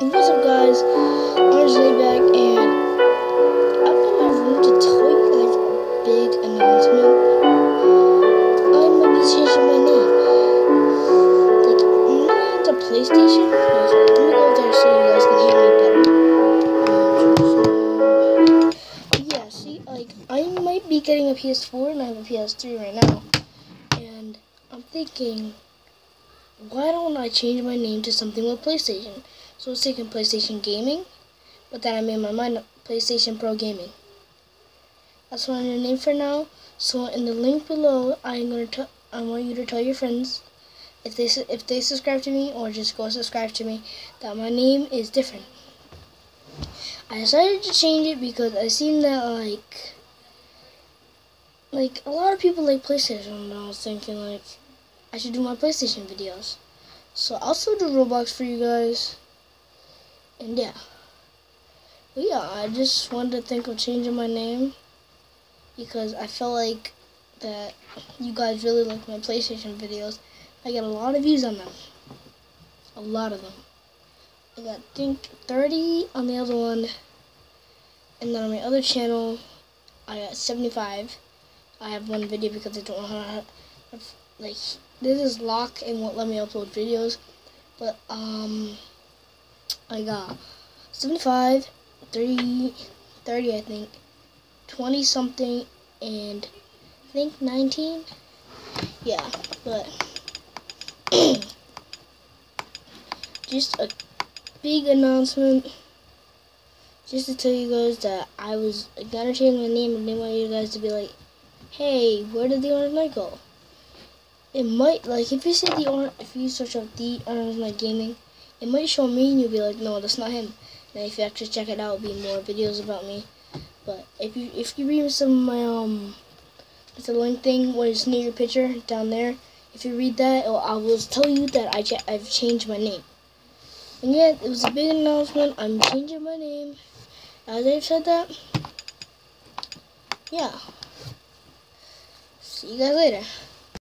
What's up guys, I'm and I'm in my room to tell you guys a big announcement. I might be changing my name. Like, not to PlayStation. Let me go there so you guys can hear me better. Um, yeah, see, like, I might be getting a PS4 and I have a PS3 right now. And I'm thinking, why don't I change my name to something with PlayStation? So I was taking PlayStation Gaming, but then I made my mind up PlayStation Pro Gaming. That's what I'm gonna name for now. So in the link below, I'm gonna I want you to tell your friends if they if they subscribe to me or just go subscribe to me that my name is different. I decided to change it because I seen that like like a lot of people like PlayStation and I was thinking like I should do my PlayStation videos. So I'll still do Roblox for you guys and yeah. Yeah, I just wanted to think of changing my name because I felt like that you guys really like my PlayStation videos. I get a lot of views on them. A lot of them. I got, I think, 30 on the other one. And then on my other channel, I got 75. I have one video because I don't know how to, like, this is locked and won't let me upload videos. But, um, I got 75, 30, 30 I think, 20 something, and I think 19. Yeah, but just a big announcement just to tell you guys that I was gonna change my name and didn't want you guys to be like, hey, where did the orange knight go? It might, like, if you say the orange, if you search up the uh, orange knight gaming, it might show me and you'll be like, no, that's not him. And if you actually check it out, it'll be more videos about me. But if you if you read some of my um, a link thing where it's near your picture down there. If you read that, I will tell you that I ch I've changed my name. And yeah, it was a big announcement. I'm changing my name. As I've said that, yeah. See you guys later.